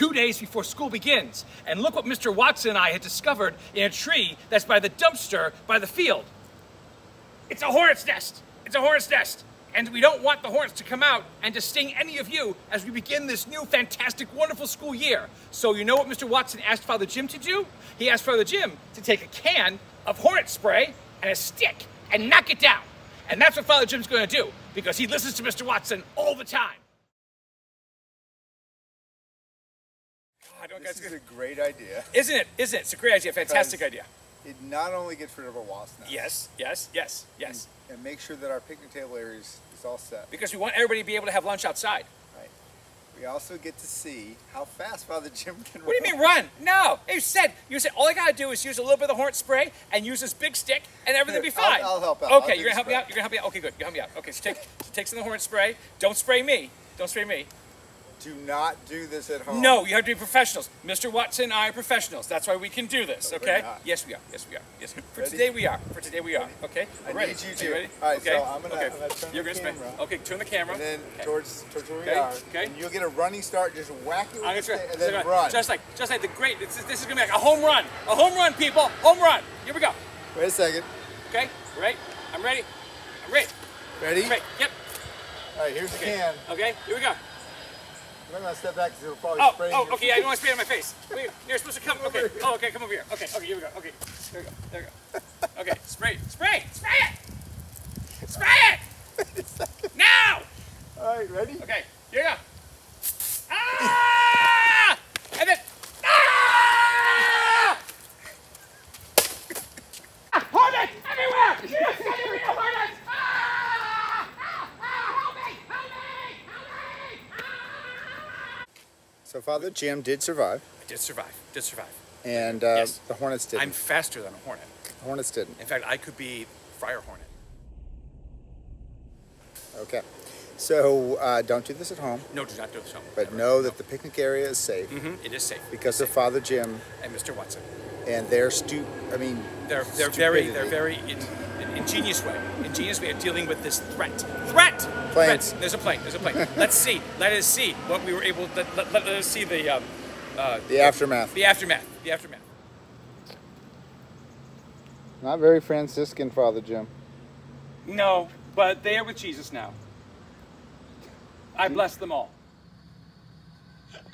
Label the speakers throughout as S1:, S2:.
S1: two days before school begins. And look what Mr. Watson and I had discovered in a tree that's by the dumpster by the field. It's a hornet's nest. It's a hornet's nest. And we don't want the hornets to come out and to sting any of you as we begin this new fantastic, wonderful school year. So you know what Mr. Watson asked Father Jim to do? He asked Father Jim to take a can of hornet spray and a stick and knock it down. And that's what Father Jim's going to do because he listens to Mr. Watson all the time. God, don't
S2: This is a great idea.
S1: Isn't it? Isn't it? It's a great idea. Fantastic idea.
S2: It not only gets rid of a wasp nest.
S1: Yes, yes, yes, yes.
S2: And make sure that our picnic table area is, is all set.
S1: Because we want everybody to be able to have lunch outside.
S2: Right. We also get to see how fast Father Jim can
S1: What do you mean run? No. You said you said all I gotta do is use a little bit of the hornet spray and use this big stick and everything will be
S2: Here, I'll-
S1: fine.
S2: I'll help out. I'll
S1: Okay, you're gonna
S2: the
S1: help me out. You're gonna help me out. Okay, good. You help me out. Okay, so take so take some of the hornet spray. Don't spray me. Don't spray me.
S2: Do not do this at home.
S1: No, you have to be professionals. Mr. Watson and I are professionals. That's why we can do this. Okay? Yes, we are. Yes, we are. Yes. For
S2: Ready?
S1: today we are. For today we are. Okay.
S2: I
S1: Ready?
S2: need you
S1: Are
S2: to.
S1: ready?
S2: All right,
S1: okay.
S2: so I'm gonna-
S1: okay.
S2: Gonna turn
S1: You're
S2: the
S1: gonna
S2: camera.
S1: Okay, turn the camera.
S2: And then
S1: Okay.
S2: towards towards where we are.
S1: okay.
S2: And you'll get a running start. Just whack it
S1: I'm
S2: the
S1: gonna try,
S2: and then
S1: just-
S2: run.
S1: Just like, just like the great. This is, this is gonna be like a home run. A home run, people. Home run. Here we go.
S2: Wait a second.
S1: Okay. Right. I'm ready. I'm ready.
S2: Ready?
S1: Ready. Yep.
S2: All right. Here's the
S1: Okay.
S2: can.
S1: Okay. Here we go.
S2: I'm gonna step back because it'll probably
S1: Oh,
S2: spray.
S1: oh, okay. I don't want to spray on my face. Wait, You're supposed to come. Okay. Oh, okay. Come over here. Okay. Okay. Here we go. Okay. There we go. There we go. Okay. Spray. Spray. Spray it. Spray it. Now.
S2: All right. Ready?
S1: Okay. Here we go. Ah! And then. Ah! Hornets everywhere! Yes, everywhere, hornets! Ah! Ah! Ah! Help me! Help me! Help me! Ah!
S2: So Father Jim did survive,
S1: I did survive. Did survive.
S2: and uh,
S1: Yes.
S2: the Hornets didn't.
S1: I'm faster than a hornet.
S2: The Hornets didn't.
S1: In fact, I could be Friar Hornet.
S2: Okay. So uh, don't do this at home,
S1: No, do not do this. at home.
S2: but
S1: Never.
S2: know that the picnic area is safe
S1: Mhm, it is safe.
S2: because of Father Jim
S1: And Mr. Watson.
S2: And their stu. I mean,
S1: They're they're very they're very in, in, ingenious way ingenious way of dealing with this threat. Threat.
S2: Planes.
S1: Threat. There's a plane. There's a plane. Let's see. Let us see what we were able. Let, let, let us see the um, uh,
S2: the aftermath.
S1: the aftermath. The aftermath.
S2: Not very Franciscan, Father Jim.
S3: No, but they are with Jesus now. I bless them all.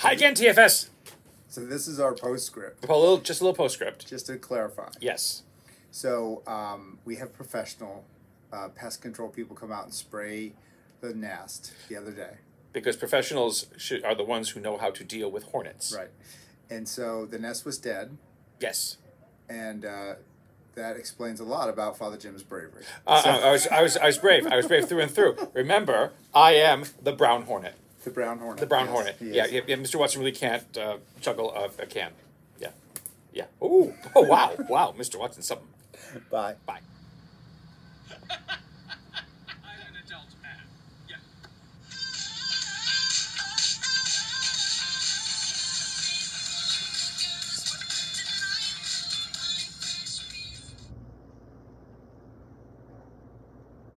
S1: Hi again, TFS.
S2: So this is our postscript,
S1: A little, just a little postscript.
S2: just to clarify.
S1: Yes.
S2: So um, we have professional uh, pest control people come out and spray the nest the other day.
S1: Because professionals should, are the ones who know how to deal with hornets.
S2: Right. And so the nest was dead,
S1: Yes.
S2: and uh, that explains a lot about Father Jim's bravery.
S1: Uh, I, I was, I was, I was brave. I was brave through and through. Remember, I am the brown hornet.
S2: The brown hornet.
S1: The brown
S2: yes,
S1: hornet. Yeah, yeah, yeah. Mr. Watson really can't uh, juggle a, a can. Yeah, yeah. Ooh, oh wow, wow. Mr. Watson, something.
S2: Bye.
S1: Bye.